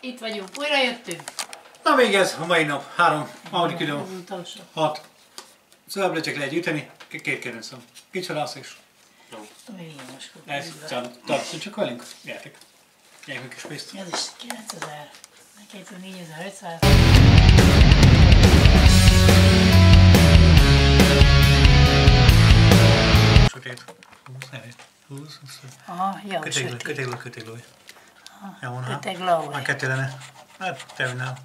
Itt vagyunk, újra jöttünk. Na végez a mai nap. Három, idő, utolsó. hat. Szóval csak lehet gyűjteni. Két van. Kicsoda az is. Ez tartszunk csak velünk. Gyertek. Gyertek kis pénzt. Ez is 9000. Neked 4500. Sötét. 20, ne, 20, 20. Aha, jó, Kötéglő, sötét. kötéglő, kötéglő. Hát. Köteg lau. Már kettő lenne. Hát, te vinnál.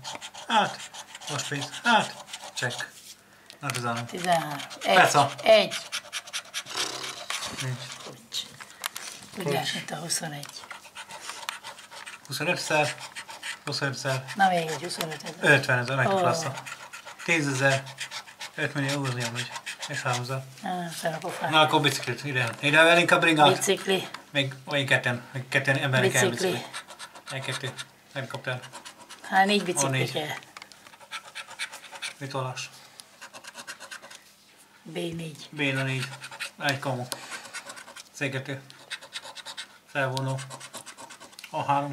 Hát, most pénz. Hát. Hát az állam. 13. Egy. Peca. Egy. Nincs. Úgy. Ugyanaz, mint a 21. 25 szer. 25 szer. Na még egy 25 ezer. 50 ezer, meg klassza. 10 ezer. 5 millió úrni amúgy. És 3 ezer. Na, akkor biciklit, ide. Ide inkább bringát. Bicikli. Még vagy ketten, még ketten emberek kell Bicikli. Bicikli. Egy kettő. Helikopter. Hát négy bicikli kell. Mit olvas? B4. Béna 4. Egy kamu. C2. Felvonó. A3.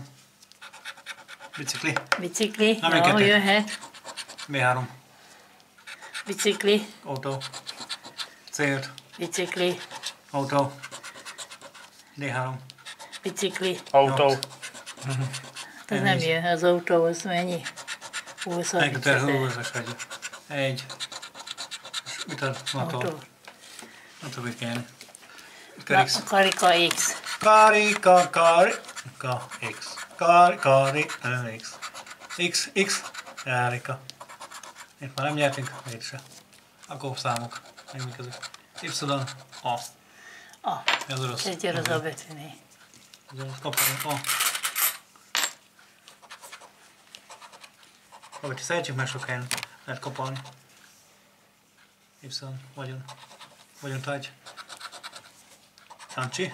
Bicikli. Bicikli. Na, még Jó, kettő. jöhet. B3. Bicikli. Autó. C5. Bicikli. Autó. D3. Bicikli. Autó. Nyolc. Ez nem jön, az autó, az mennyi? 20 Helikopter 30 ezer. húzás egy. És Mit ad? Motor. Motor mit kell? Karix. karika X. Karika, kari. Ka, X. Kari, kari, X. X, X, Erika. Itt már nem nyertünk, miért se. Akkor számok. Meg mik ezek. Y, A. A. Ez az rossz. Kezdjön az a betűnél. Kapcsolni. A. Vagy szeretjük meg sok helyen lehet kapalni. Y, vagyon. Vagyon tárgy. Sancsi.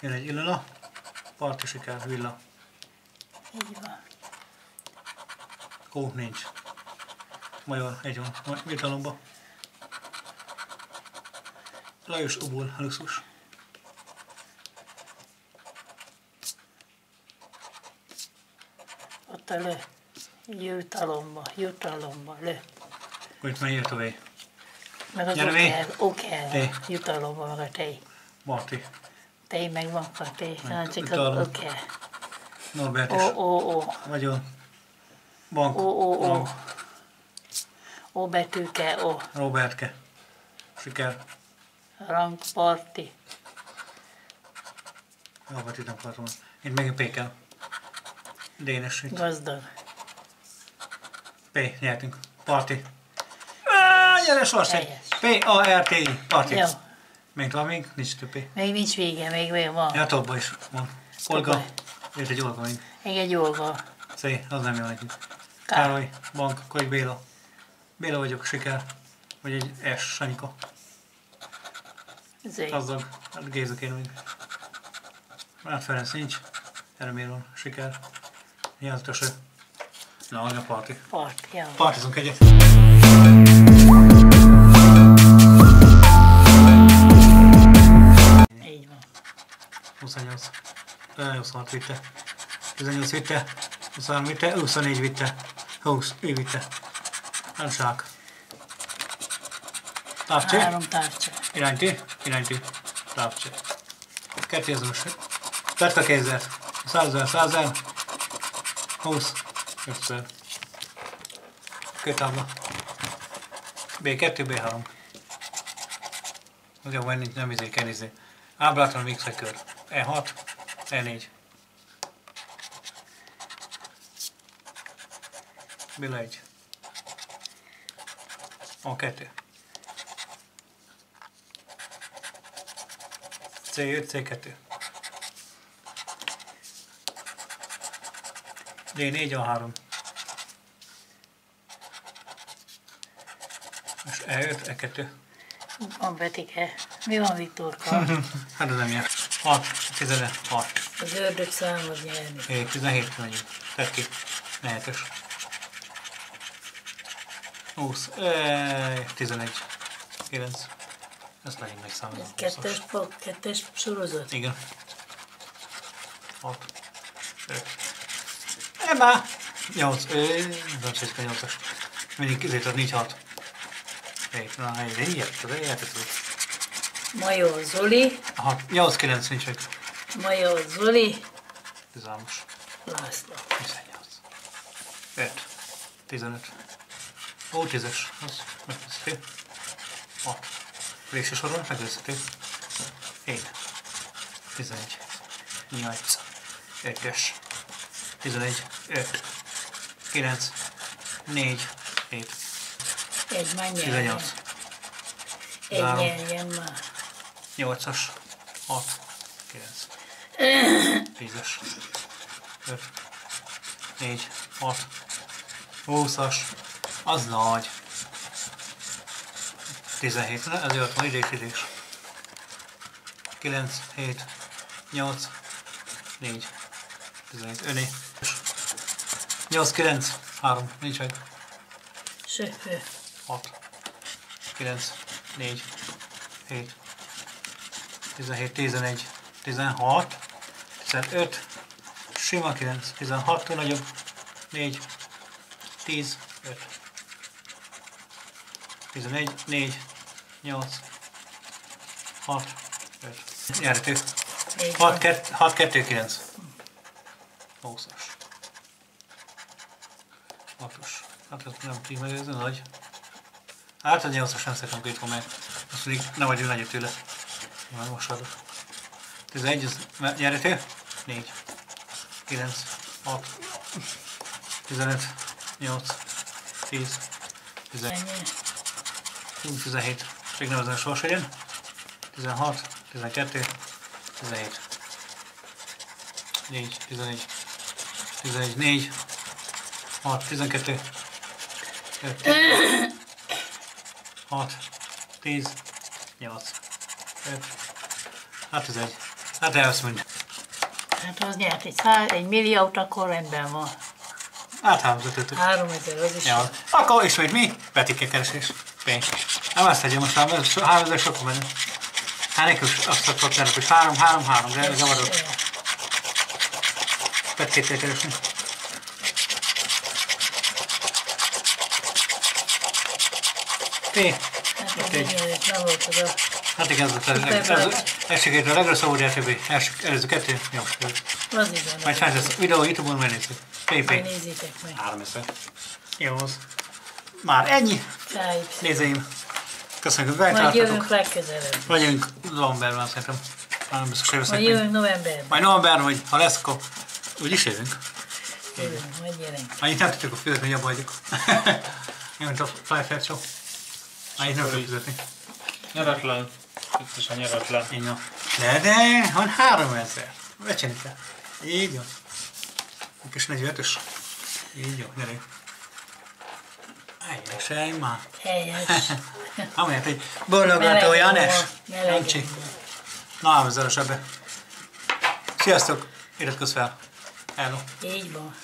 Jön egy Ilona. Parti siker, villa. Így van. Kó, nincs. Major, egy van. Majd Jutalomba. Lajos Ubul, luxus. Ott a lő. Jutalomba, jutalomba, lő. Jött a vé. Meg az Gyere, ok vé. kell, ok kell. Té. Jutalomba, meg a tej. Marti. Tej meg van a tej. Talán csak az jutalom. ok kell. Norbert Ó, is. ó, ó. Vagyon. Bank. Ó, ó, ó. Ó betű kell, ó. Robertke. Siker. Rang, parti. Jó, hát itt nem akartam. Itt megint P kell. Dénes itt. Gazdag. P, nyertünk. Parti. Gyere sorsz egy. Helyes. P, A, R, T, I. Parti. Jó. Még van még? Nincs több P. Még nincs vége, még, még van. Ja, tobba is van. Olga. Jött egy Olga még. Még egy Olga. C, az nem jó nekünk. Károly, bank, Koly Béla. Béla vagyok, siker. Vagy egy S, Sanyika. Z. Gazdag. Hát Géza kéne még. Hát Ferenc nincs. Erre miért van? Siker. Hiányzatos ő. Na, anya parti. Part, jó. Partizunk egyet. Így van. 28. Ö, 26 vitte. 18 vitte. 23 vitte. 24 vitte. 20 ő vitte. Nem sák. Távcső. Három tárcsa. Iránytű. Iránytű. Távcső. Kettő azonos. Tart a kézzel. 100 ezer, 100 ezer. 20. 5 Két tábla. B2, B3. Az jó, mert nincs, nem izé, kell izé. Ábrátlan X kör. E6, E4. Béla 1. A2. C5, C2. D4, A3. És E5, E2. Van Betike. Mi van Viktorka? Hát ez nem ilyen. 6, 16, 6. Az ördög számod nyerni. É, 17 megyünk. Tedd ki. Mehetes. 20. Ej, 11. 9. Ezt legyen megszámolni. Kettes, pok, kettes sorozat. Igen. 6. 5. Nem már. 8. Nem cseszk a 8-as. Mindig ezért az 4 6. Egy, na, egy, egy, ilyet, ez ilyet, ez Major Zoli, 6, 8, 9 nincs meg. Major Zoli, 13-as. László. 18. 5. 15. Ó, 10-es. Az megnézhető. 6. Végső soron megnézhető. 7. 11. 8. 5-ös. 11. 5. 9. 4. 7. Egy már 18. nyerjen. Egy Zárom. nyerjen már. 8-as. 6. 9. 10-es. 5. 4. 6. 20-as. Az nagy. 17. Ne, ez jött ma idés, idés. 9, 7, 8, 4, 11, öné. 8, 9, 3, nincs meg. Söpő. 6, 9, 4, 7, 17, 11, 16, 15, sima 9, 16-tól nagyobb, 4, 10, 5, 11, 4, 8, 6, 5. Nyertő. Így 6, 2, 6, 2, 9. 20-as. 6-os. Hát ez nem tíma, ez nagy. Hát a 8-as nem szeretem két meg. Azt mondjuk nem vagyunk nagyobb tőle. Már most adok. 11, ez nyerhető? 4. 9, 6, 15, 8, 10, 11, Ennyi. 20, 17. Még nem ezen sors legyen. 16, 12, 17. 4, 11, 11, 4, 6, 12, 5, 6, 10, 8, 5, hát ez egy, hát elszműnt. Hát az nyert egy, szá, egy milliót, akkor rendben van. Hát háromzatötök. Három ezer, az is. Ja. Akkor ismét mi? Betike keresés. Pénz. Nem azt tegyem most már, ez so- három ezer sokkal menne. Hát nekünk azt szokott lenni, hogy három, három, három, de ez zavaró. Petét kell keresni. Té. Hát Ott az egy. egyenlőt nem volt az a... Hát igen, volt a leg- ez- ez sikerült a legrosszabb, de többi. Előző kettő, jó. Az igen. Majd ezt a videó Youtube-on megnézzük. Pay. nézzétek meg. Három. Jó. az. Már ennyi. Nézőim. Köszönjük, hogy Majd jövünk legközelebb. Vagyunk novemberben szerintem. Már nem biztos, hogy Majd jövünk novemberben. Majd novemberben, hogy ha lesz, akkor jövünk. Jövünk, majd gyerünk. Annyit nem tudjuk fizetni, hogy abba hagyjuk. Jó, mint a Fly Fair Show. Annyit nem tudjuk fizetni. Nyaratlan. Biztosan nyaratlan. Így van. De, de, van 3000. Becsenni kell. Így van. Egy kis 45-ös. Így jó, gyerünk. Helyesen már. Helyes. Amelyet egy van, meleg Jancsi. Na, ez a sebbe. Sziasztok! Iratkozz fel! Hello! Így van.